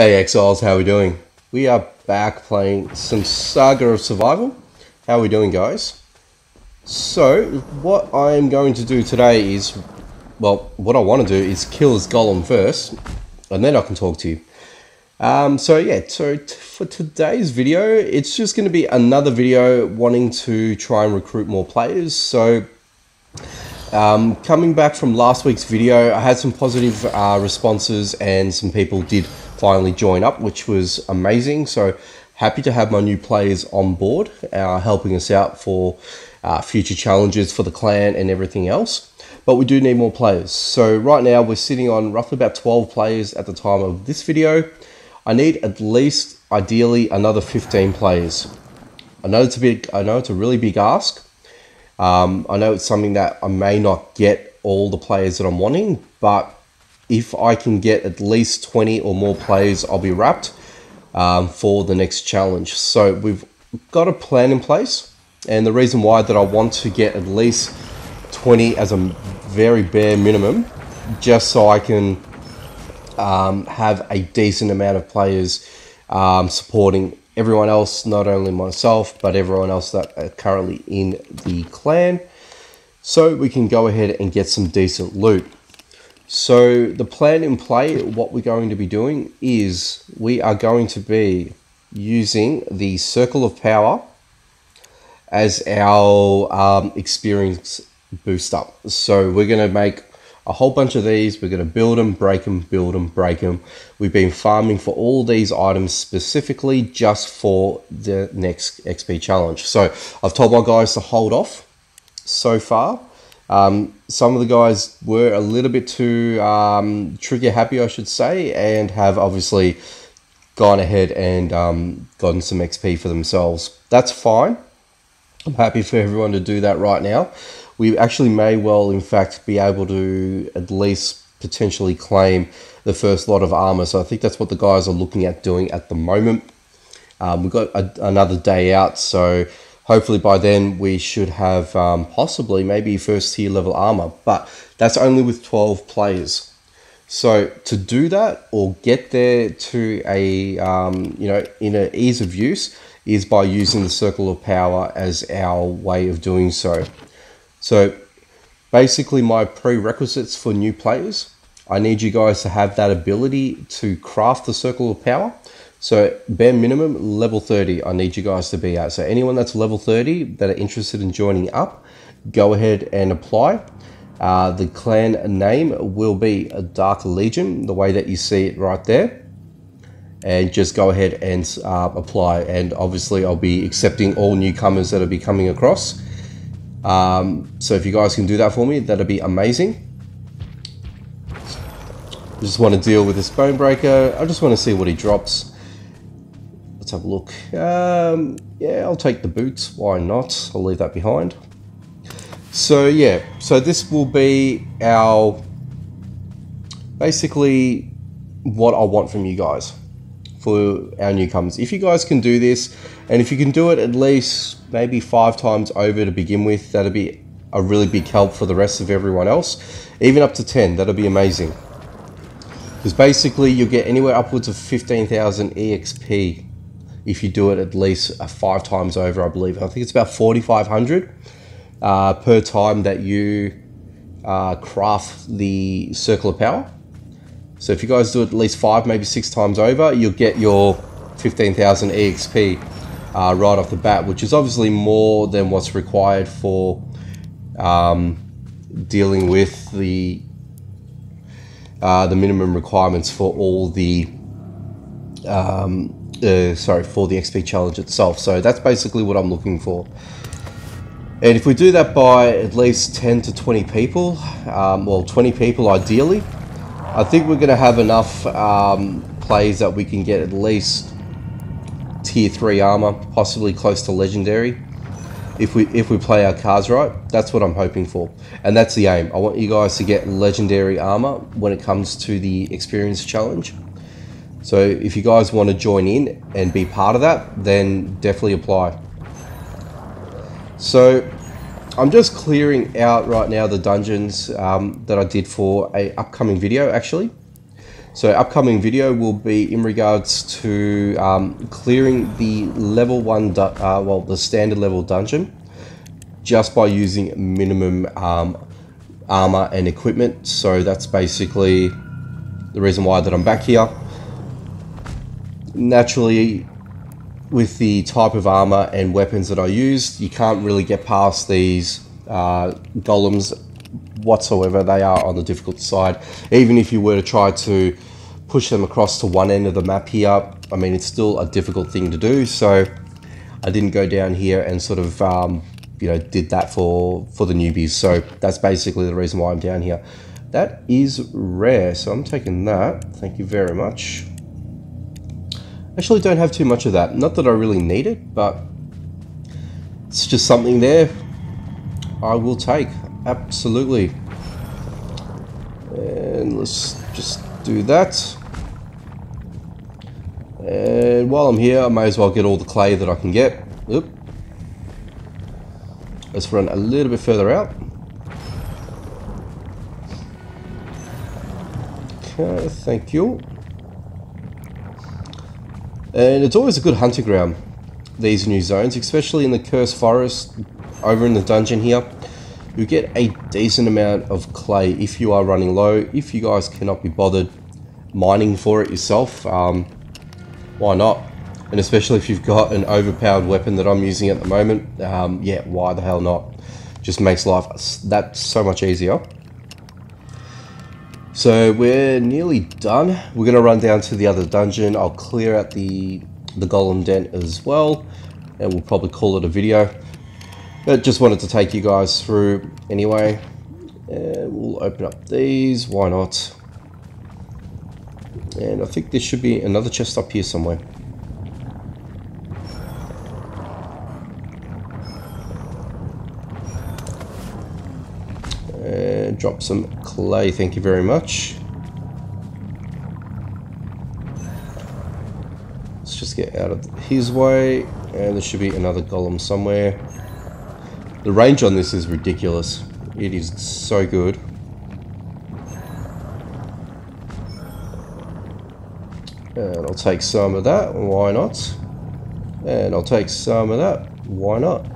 Hey Exiles, how are we doing? We are back playing some Saga of Survival. How are we doing guys? So, what I'm going to do today is, well, what I want to do is kill this golem first, and then I can talk to you. Um, so yeah, so for today's video, it's just going to be another video wanting to try and recruit more players. So, um, coming back from last week's video, I had some positive uh, responses and some people did finally join up, which was amazing. So happy to have my new players on board, uh, helping us out for uh, future challenges for the clan and everything else. But we do need more players. So right now we're sitting on roughly about 12 players at the time of this video. I need at least, ideally, another 15 players. I know it's a big, I know it's a really big ask. Um, I know it's something that I may not get all the players that I'm wanting, but if I can get at least 20 or more players, I'll be rapt um, for the next challenge. So we've got a plan in place. And the reason why that I want to get at least 20 as a very bare minimum, just so I can um, have a decent amount of players um, supporting everyone else, not only myself, but everyone else that are currently in the clan. So we can go ahead and get some decent loot. So the plan in play, what we're going to be doing is we are going to be using the Circle of Power as our um, experience booster. So we're going to make a whole bunch of these. We're going to build them, break them, build them, break them. We've been farming for all these items specifically just for the next XP challenge. So I've told my guys to hold off so far um, some of the guys were a little bit too um, trigger happy, I should say, and have obviously gone ahead and um, gotten some XP for themselves. That's fine. I'm happy for everyone to do that right now. We actually may well, in fact, be able to at least potentially claim the first lot of armor. So I think that's what the guys are looking at doing at the moment. Um, we've got a, another day out, so hopefully by then we should have um, possibly maybe first tier level armor, but that's only with 12 players. So to do that or get there to a, um, you know, in an ease of use is by using the circle of power as our way of doing so. So basically my prerequisites for new players, I need you guys to have that ability to craft the circle of power so bare minimum, level 30, I need you guys to be at. So anyone that's level 30 that are interested in joining up, go ahead and apply. Uh, the clan name will be a Dark Legion, the way that you see it right there. And just go ahead and uh, apply. And obviously I'll be accepting all newcomers that'll be coming across. Um, so if you guys can do that for me, that'd be amazing. Just want to deal with this bone breaker. I just want to see what he drops. Let's have a look. Um, yeah, I'll take the boots. Why not? I'll leave that behind. So yeah, so this will be our basically what I want from you guys for our newcomers. If you guys can do this, and if you can do it at least maybe five times over to begin with, that'll be a really big help for the rest of everyone else. Even up to 10, that'll be amazing. Because basically you'll get anywhere upwards of 15,000 EXP if you do it at least uh, five times over, I believe. I think it's about 4,500 uh, per time that you uh, craft the circle of power. So if you guys do it at least five, maybe six times over, you'll get your 15,000 EXP uh, right off the bat, which is obviously more than what's required for um, dealing with the uh, the minimum requirements for all the um, uh, sorry, for the XP challenge itself. So that's basically what I'm looking for. And if we do that by at least 10 to 20 people, um, well, 20 people ideally, I think we're going to have enough um, plays that we can get at least tier 3 armor, possibly close to legendary. If we if we play our cards right, that's what I'm hoping for. And that's the aim. I want you guys to get legendary armor when it comes to the experience challenge. So if you guys want to join in and be part of that, then definitely apply. So I'm just clearing out right now the dungeons um, that I did for a upcoming video actually. So upcoming video will be in regards to um, clearing the level one, uh, well, the standard level dungeon, just by using minimum um, armor and equipment. So that's basically the reason why that I'm back here. Naturally, with the type of armor and weapons that I used, you can't really get past these uh, golems whatsoever. They are on the difficult side. Even if you were to try to push them across to one end of the map here, I mean, it's still a difficult thing to do. So I didn't go down here and sort of, um, you know, did that for, for the newbies. So that's basically the reason why I'm down here. That is rare, so I'm taking that. Thank you very much. Actually don't have too much of that. Not that I really need it, but it's just something there I will take. Absolutely. And let's just do that. And while I'm here, I may as well get all the clay that I can get. Oop. Let's run a little bit further out. Okay, thank you. And it's always a good hunting ground, these new zones, especially in the Cursed Forest over in the dungeon here. You get a decent amount of clay if you are running low. If you guys cannot be bothered mining for it yourself, um, why not? And especially if you've got an overpowered weapon that I'm using at the moment, um, yeah, why the hell not? Just makes life that so much easier. So we're nearly done. We're going to run down to the other dungeon. I'll clear out the, the golem dent as well. And we'll probably call it a video. But just wanted to take you guys through anyway. And we'll open up these. Why not? And I think there should be another chest up here somewhere. Drop some clay, thank you very much. Let's just get out of his way. And there should be another golem somewhere. The range on this is ridiculous. It is so good. And I'll take some of that, why not? And I'll take some of that, why not?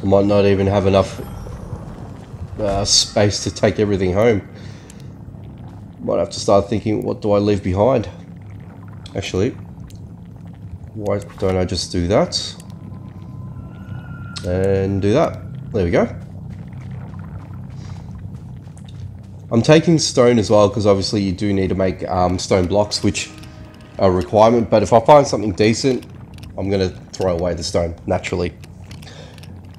I might not even have enough uh, space to take everything home. Might have to start thinking, what do I leave behind? Actually, why don't I just do that? And do that. There we go. I'm taking stone as well because obviously you do need to make um, stone blocks, which are a requirement. But if I find something decent, I'm going to throw away the stone, naturally.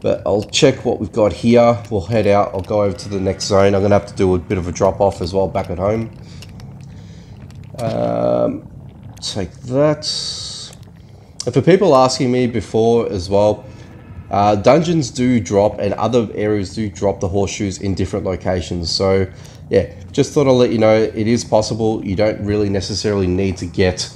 But I'll check what we've got here. We'll head out. I'll go over to the next zone. I'm going to have to do a bit of a drop off as well back at home. Um, take that. And for people asking me before as well, uh, dungeons do drop and other areas do drop the horseshoes in different locations. So yeah, just thought I'll let you know it is possible. You don't really necessarily need to get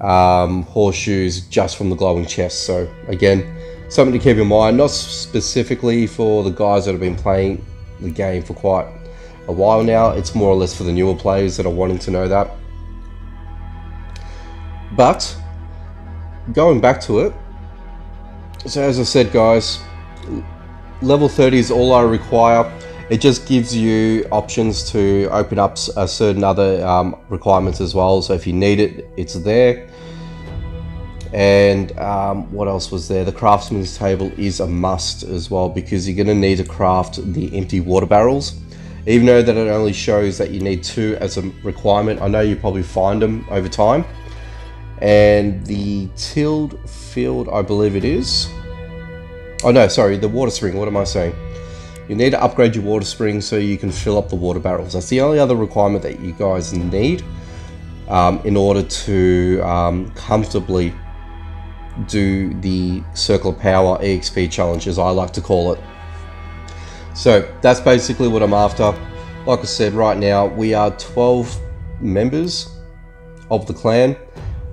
um, horseshoes just from the glowing chest. So again, something to keep in mind, not specifically for the guys that have been playing the game for quite a while now. It's more or less for the newer players that are wanting to know that. But going back to it, so as I said guys, level 30 is all I require. It just gives you options to open up a certain other um, requirements as well. So if you need it, it's there. And um, what else was there? The craftsman's table is a must as well because you're going to need to craft the empty water barrels. Even though that it only shows that you need two as a requirement, I know you probably find them over time. And the tilled field, I believe it is. Oh no, sorry, the water spring, what am I saying? You need to upgrade your water spring so you can fill up the water barrels. That's the only other requirement that you guys need um, in order to um, comfortably do the Circle of Power EXP challenge, as I like to call it. So that's basically what I'm after. Like I said, right now we are 12 members of the clan.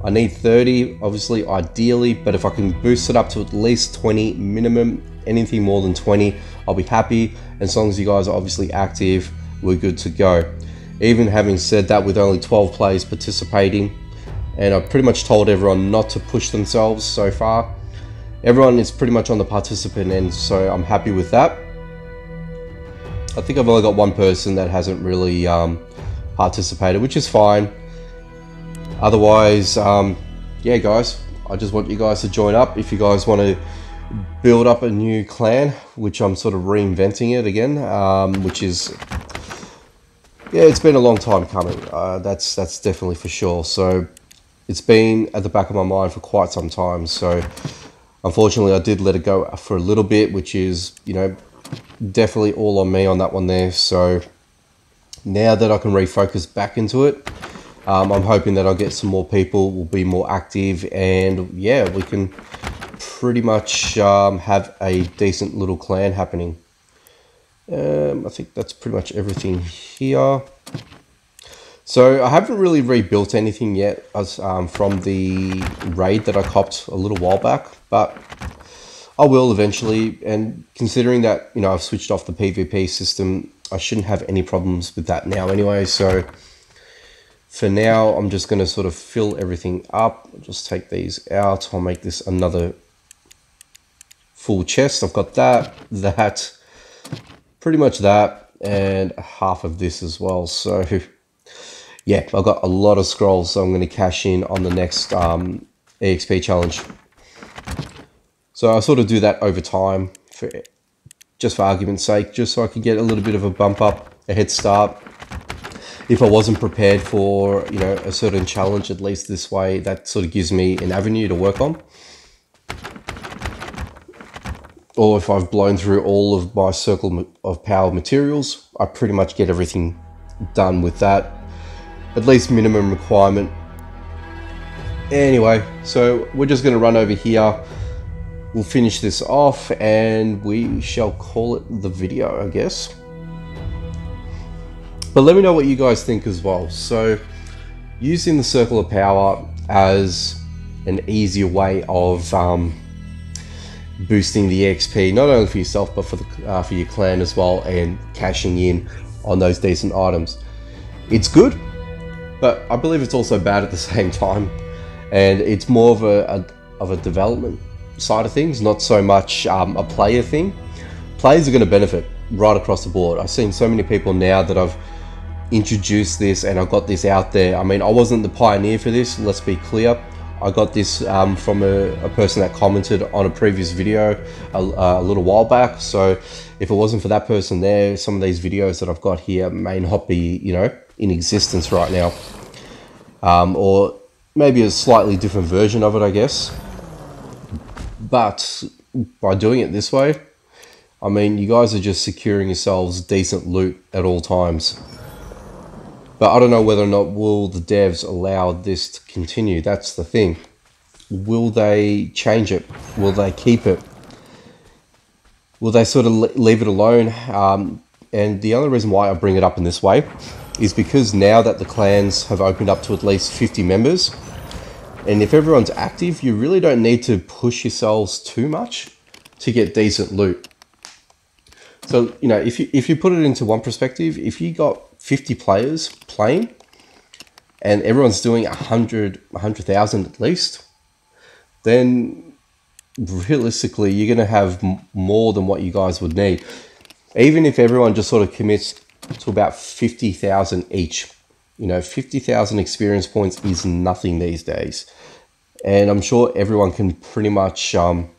I need 30, obviously, ideally, but if I can boost it up to at least 20 minimum, anything more than 20, I'll be happy. And as long as you guys are obviously active, we're good to go. Even having said that, with only 12 players participating, and I've pretty much told everyone not to push themselves so far. Everyone is pretty much on the participant end, so I'm happy with that. I think I've only got one person that hasn't really um, participated, which is fine. Otherwise, um, yeah, guys, I just want you guys to join up if you guys want to build up a new clan, which I'm sort of reinventing it again, um, which is yeah, it's been a long time coming. Uh, that's that's definitely for sure. So it's been at the back of my mind for quite some time. So unfortunately, I did let it go for a little bit, which is you know definitely all on me on that one there. So now that I can refocus back into it, um, I'm hoping that I'll get some more people, will be more active, and yeah, we can pretty much um, have a decent little clan happening. Um, I think that's pretty much everything here. So I haven't really rebuilt anything yet as um, from the raid that I copped a little while back, but I will eventually. And considering that you know I've switched off the PvP system, I shouldn't have any problems with that now anyway. So for now, I'm just going to sort of fill everything up. I'll just take these out. I'll make this another full chest. I've got that, that, pretty much that, and half of this as well. So yeah, I've got a lot of scrolls, so I'm going to cash in on the next um, EXP challenge. So I sort of do that over time, for just for argument's sake, just so I can get a little bit of a bump up, a head start, if I wasn't prepared for you know a certain challenge, at least this way, that sort of gives me an avenue to work on. Or if I've blown through all of my circle of power materials, I pretty much get everything done with that. At least minimum requirement. Anyway, so we're just going to run over here. We'll finish this off and we shall call it the video, I guess. But let me know what you guys think as well. So using the circle of power as an easier way of um, boosting the XP, not only for yourself, but for, the, uh, for your clan as well, and cashing in on those decent items. It's good, but I believe it's also bad at the same time. And it's more of a, a of a development side of things, not so much um, a player thing. Players are going to benefit right across the board. I've seen so many people now that I've introduced this and I got this out there. I mean, I wasn't the pioneer for this, let's be clear. I got this um, from a, a, person that commented on a previous video a, a, little while back. So if it wasn't for that person there, some of these videos that I've got here may not be, you know, in existence right now. Um, or maybe a slightly different version of it, I guess. But by doing it this way, I mean, you guys are just securing yourselves decent loot at all times. But I don't know whether or not will the devs allow this to continue. That's the thing. Will they change it? Will they keep it? Will they sort of leave it alone? Um, and the only reason why I bring it up in this way is because now that the clans have opened up to at least 50 members, and if everyone's active, you really don't need to push yourselves too much to get decent loot. So, you know, if you, if you put it into one perspective, if you got 50 players playing and everyone's doing 100, 100,000 at least, then realistically, you're going to have more than what you guys would need. Even if everyone just sort of commits to about 50,000 each, you know, 50,000 experience points is nothing these days. And I'm sure everyone can pretty much, um,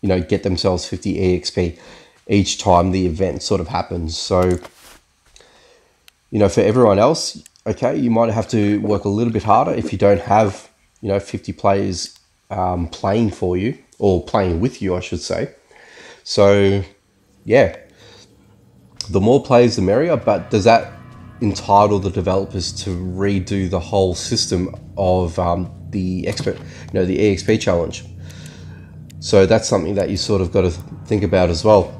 you know, get themselves 50 EXP each time the event sort of happens. So, you know, for everyone else, okay, you might have to work a little bit harder if you don't have, you know, 50 players um, playing for you or playing with you, I should say. So, yeah, the more players, the merrier. But does that entitle the developers to redo the whole system of um, the expert, you know, the EXP challenge? So that's something that you sort of got to think about as well.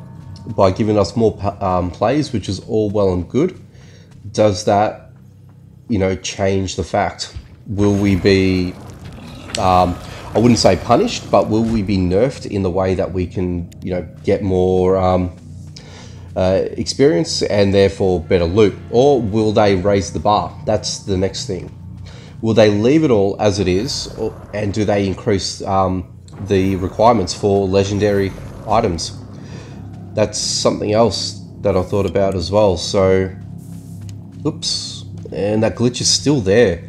By giving us more um, plays, which is all well and good, does that, you know, change the fact? Will we be, um, I wouldn't say punished, but will we be nerfed in the way that we can, you know, get more, um, uh, experience and therefore better loot? Or will they raise the bar? That's the next thing. Will they leave it all as it is, or, and do they increase um, the requirements for legendary items? That's something else that I thought about as well. So, oops, and that glitch is still there.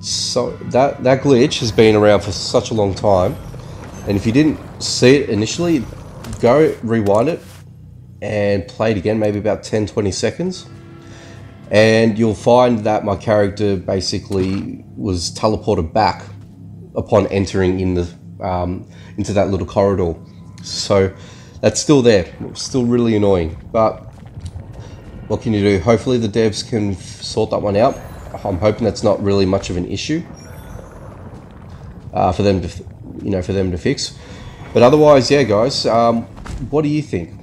So that that glitch has been around for such a long time, and if you didn't see it initially, go rewind it and play it again, maybe about 10-20 seconds, and you'll find that my character basically was teleported back upon entering in the um, into that little corridor. So that's still there, still really annoying. But what can you do? Hopefully the devs can sort that one out. I'm hoping that's not really much of an issue uh, for them to, you know, for them to fix. But otherwise, yeah, guys, um, what do you think?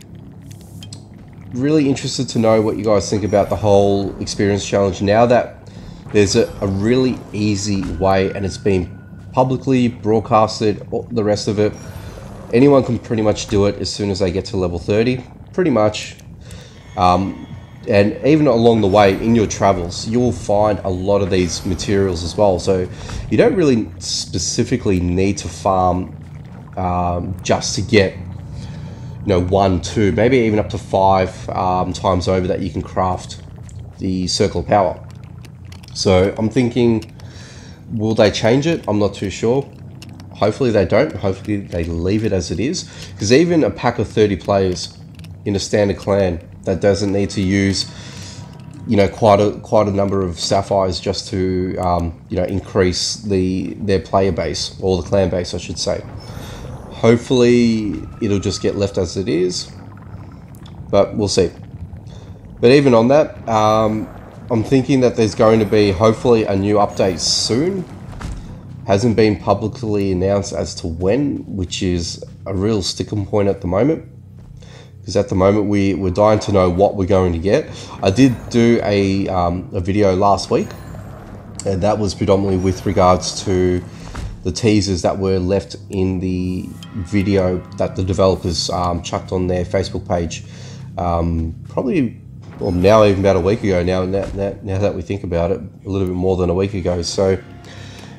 Really interested to know what you guys think about the whole experience challenge now that there's a, a really easy way and it's been publicly broadcasted, the rest of it. Anyone can pretty much do it as soon as they get to level 30, pretty much. Um, and even along the way in your travels you will find a lot of these materials as well so you don't really specifically need to farm um, just to get you know one two maybe even up to five um, times over that you can craft the circle of power. So I'm thinking will they change it? I'm not too sure. Hopefully they don't. Hopefully they leave it as it is. Because even a pack of 30 players in a standard clan that doesn't need to use you know quite a quite a number of sapphires just to um, you know increase the their player base or the clan base I should say hopefully it'll just get left as it is but we'll see. But even on that um, I'm thinking that there's going to be hopefully a new update soon. Hasn't been publicly announced as to when which is a real sticking point at the moment. Because at the moment we, we're dying to know what we're going to get. I did do a, um, a video last week, and that was predominantly with regards to the teasers that were left in the video that the developers um, chucked on their Facebook page. Um, probably, well, now even about a week ago. Now, now, now that we think about it, a little bit more than a week ago. So,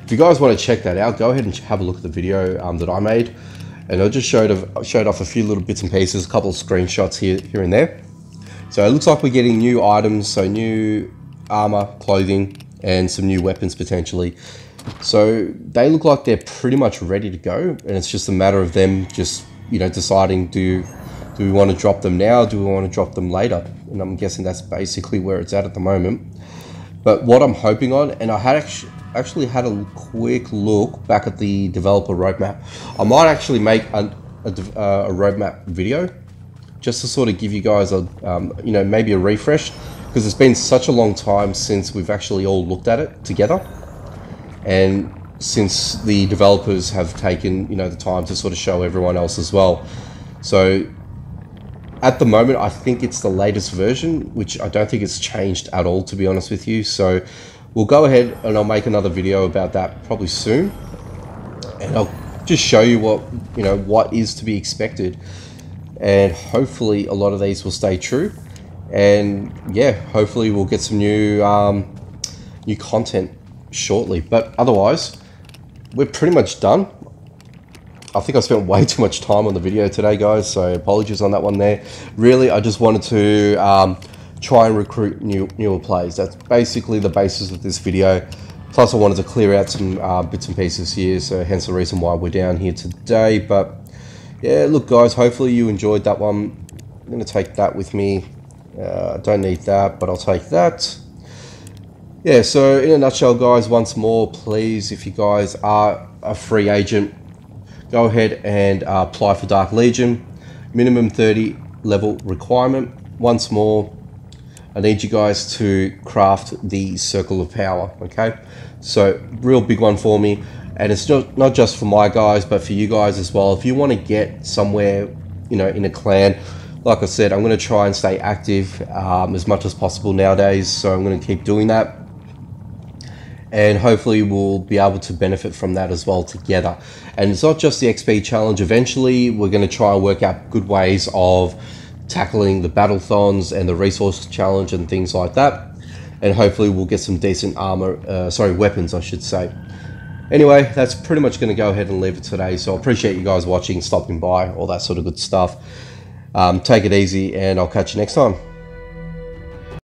if you guys want to check that out, go ahead and have a look at the video um, that I made and I just showed, showed off a few little bits and pieces, a couple of screenshots here, here and there. So it looks like we're getting new items, so new armor, clothing, and some new weapons potentially. So they look like they're pretty much ready to go, and it's just a matter of them just you know deciding do do we want to drop them now, do we want to drop them later, and I'm guessing that's basically where it's at at the moment. But what I'm hoping on, and I had actually actually had a quick look back at the developer roadmap. I might actually make a, a, uh, a roadmap video just to sort of give you guys a, um, you know, maybe a refresh because it's been such a long time since we've actually all looked at it together. And since the developers have taken, you know, the time to sort of show everyone else as well. So at the moment, I think it's the latest version, which I don't think it's changed at all, to be honest with you. So we'll go ahead and I'll make another video about that probably soon. And I'll just show you what, you know, what is to be expected. And hopefully a lot of these will stay true. And yeah, hopefully we'll get some new, um, new content shortly. But otherwise, we're pretty much done. I think I spent way too much time on the video today, guys, so apologies on that one there. Really, I just wanted to um, try and recruit new newer players. That's basically the basis of this video. Plus, I wanted to clear out some uh, bits and pieces here, so hence the reason why we're down here today. But yeah, look, guys, hopefully you enjoyed that one. I'm going to take that with me. Uh, I don't need that, but I'll take that. Yeah, so in a nutshell, guys, once more, please, if you guys are a free agent, go ahead and uh, apply for Dark Legion. Minimum 30 level requirement. Once more, I need you guys to craft the circle of power, okay? So, real big one for me. And it's not, not just for my guys, but for you guys as well. If you want to get somewhere, you know, in a clan, like I said, I'm going to try and stay active um, as much as possible nowadays. So I'm going to keep doing that. And hopefully we'll be able to benefit from that as well together. And it's not just the XP challenge. Eventually, we're going to try and work out good ways of tackling the battlethons and the resource challenge and things like that. And hopefully we'll get some decent armor, uh, sorry, weapons, I should say. Anyway, that's pretty much going to go ahead and leave it today. So I appreciate you guys watching, stopping by, all that sort of good stuff. Um, take it easy, and I'll catch you next time.